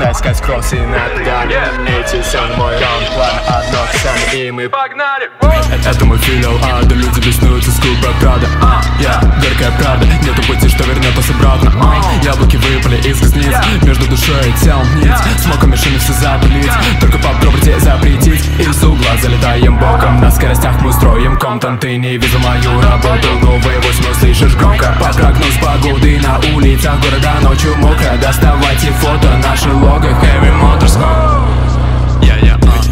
Cross и над Эти сон мой план Одно к и мы Погнали! Это мой филиал ада Люди беснуются, скупа правда. А, Я, горькая правда. Нету пути, что вернет нас обратно. А, Яблоки выпали из глазниц Между душой и телом ниц Смоком мишени все запылить Только попробуйте запретить. Из угла залетаем боком. На скоростях мы строим контент Ты не видел мою работу. Новые восьму слышишь громко. По улицах города Ночью мокро. Доставайте фото Наши лого Heavy Motors.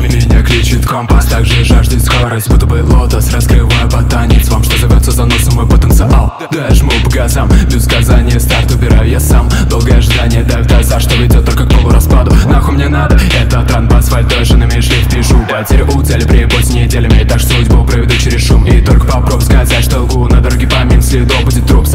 Меня кричит компас, также жаждет скорость Будто бы лотос, раскрываю ботанец. Вам что зовется за носом мой потенциал? Да, жму по газам, без сказания Старт убираю я сам, долгое ожидание Давит за что ведет только к полураспаду. Нахуй мне надо,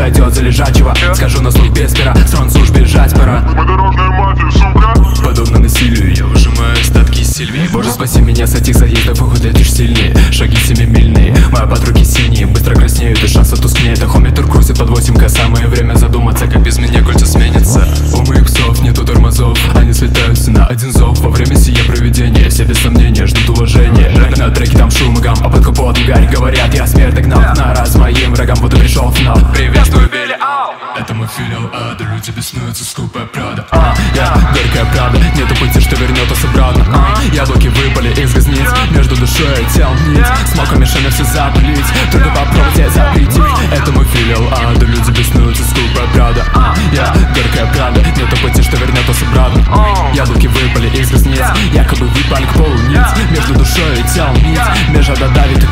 Сойдет за лежачего, скажу на слух без пера С уж бежать пора. Подорожная мафия, сука. Подобно насилию, я выжимаю остатки Сильвии Боже, спаси меня с этих заездов, лишь сильнее. Шаги семимильные, мои подруги синие. Быстро краснеют и шансы тускнеет Ахометр крутит под 8 Самое время задуматься, как без меня кольца сменится. У моих псов нету тормозов Они слетаются на один зов. Во время сия проведения Все без сомнения ждут уважения. На треке там шум и гам, а под капотом гарь Говорят, я смерть догнал На раз филиал ада, люди беснуются, скупая правда. А, Я, горькая правда, нету пути, что вернет нас обратно. А, Яблоки выпали из глазниц Между душой и телом ниц Смоком мишеня все запылить Только попробуйте запретить Это мой филиал ада, люди беснуются, скупая правда. А, Я, горькая правда, нету пути, что вернет нас обратно. Яблоки выпали из глазниц Якобы выпали к полу ниц Между душой и телом ниц Межа додавит и